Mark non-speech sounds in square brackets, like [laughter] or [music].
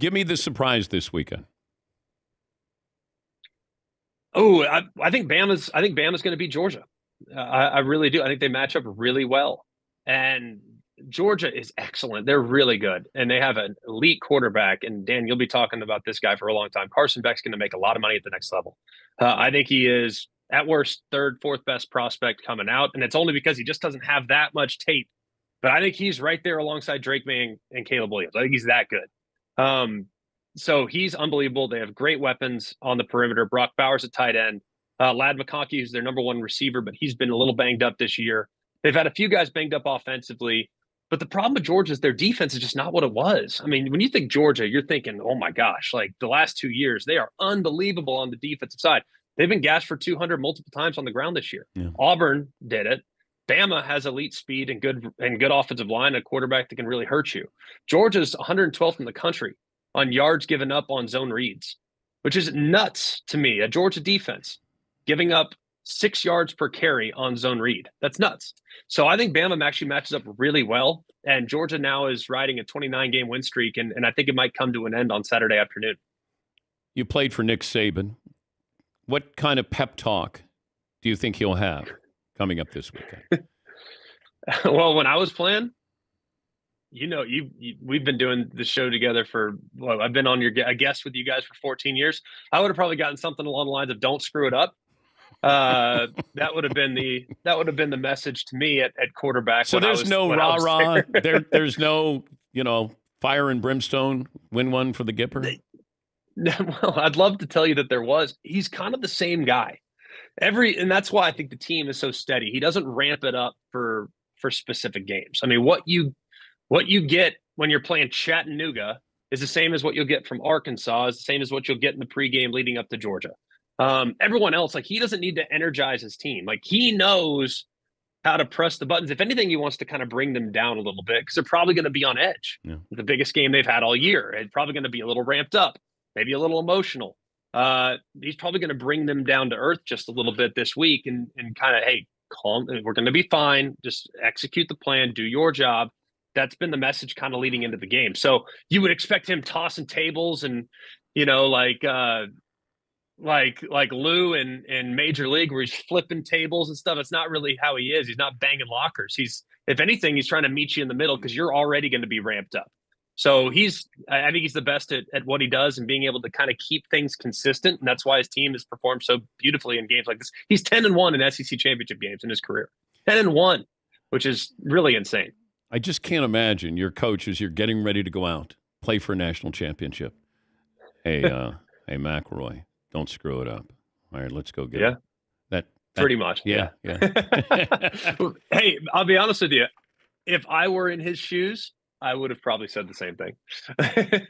Give me the surprise this weekend. Oh, I, I think Bama's. I think Bama's going to beat Georgia. Uh, I, I really do. I think they match up really well, and Georgia is excellent. They're really good, and they have an elite quarterback. And Dan, you'll be talking about this guy for a long time. Carson Beck's going to make a lot of money at the next level. Uh, I think he is at worst third, fourth best prospect coming out, and it's only because he just doesn't have that much tape. But I think he's right there alongside Drake Maye and, and Caleb Williams. I think he's that good. Um, so he's unbelievable. They have great weapons on the perimeter. Brock Bowers at tight end. Uh, Ladd McConkey is their number one receiver, but he's been a little banged up this year. They've had a few guys banged up offensively, but the problem with Georgia is their defense is just not what it was. I mean, when you think Georgia, you're thinking, oh my gosh, like the last two years, they are unbelievable on the defensive side. They've been gassed for 200 multiple times on the ground this year. Yeah. Auburn did it. Bama has elite speed and good and good offensive line, a quarterback that can really hurt you. Georgia's 112th in the country on yards given up on zone reads, which is nuts to me. A Georgia defense giving up six yards per carry on zone read. That's nuts. So I think Bama actually matches up really well. And Georgia now is riding a 29 game win streak. And, and I think it might come to an end on Saturday afternoon. You played for Nick Saban. What kind of pep talk do you think he'll have coming up this weekend? [laughs] well, when I was playing, you know, you, you, we've been doing the show together for. Well, I've been on your a guest with you guys for 14 years. I would have probably gotten something along the lines of "Don't screw it up." Uh, [laughs] that would have been the that would have been the message to me at, at quarterback. So there's was, no rah rah. There. [laughs] there. there's no you know fire and brimstone. Win one for the Gipper. Well, I'd love to tell you that there was. He's kind of the same guy. Every and that's why I think the team is so steady. He doesn't ramp it up for for specific games. I mean, what you what you get when you're playing Chattanooga is the same as what you'll get from Arkansas, is the same as what you'll get in the pregame leading up to Georgia. Um, everyone else, like he doesn't need to energize his team. Like he knows how to press the buttons. If anything, he wants to kind of bring them down a little bit because they're probably going to be on edge. Yeah. The biggest game they've had all year. It's probably going to be a little ramped up, maybe a little emotional. Uh, he's probably going to bring them down to earth just a little bit this week and and kind of hey, calm. We're going to be fine. Just execute the plan. Do your job that's been the message kind of leading into the game. So you would expect him tossing tables and you know like uh like like Lou in in Major League where he's flipping tables and stuff. It's not really how he is. He's not banging lockers. He's if anything, he's trying to meet you in the middle because you're already going to be ramped up. So he's I think he's the best at, at what he does and being able to kind of keep things consistent. And that's why his team has performed so beautifully in games like this. He's 10 and 1 in SEC championship games in his career. 10 and 1, which is really insane. I just can't imagine your coach as you're getting ready to go out, play for a national championship. Hey, [laughs] uh, hey, McElroy, don't screw it up. All right, let's go get yeah. it. That, that pretty much. Yeah, yeah. yeah. [laughs] [laughs] hey, I'll be honest with you. If I were in his shoes, I would have probably said the same thing. [laughs]